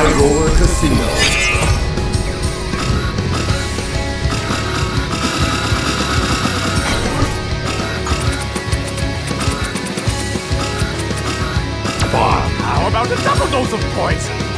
High Roller Casino. How about a double dose of poison?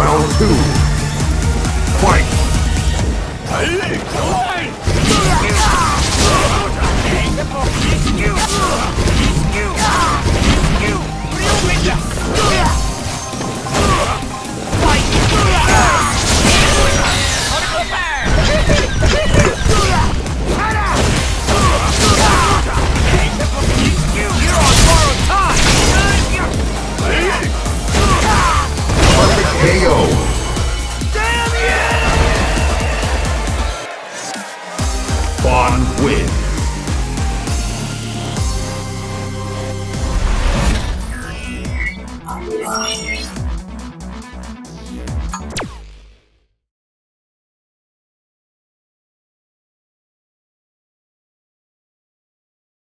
Round two. Fight! KO! Bond win.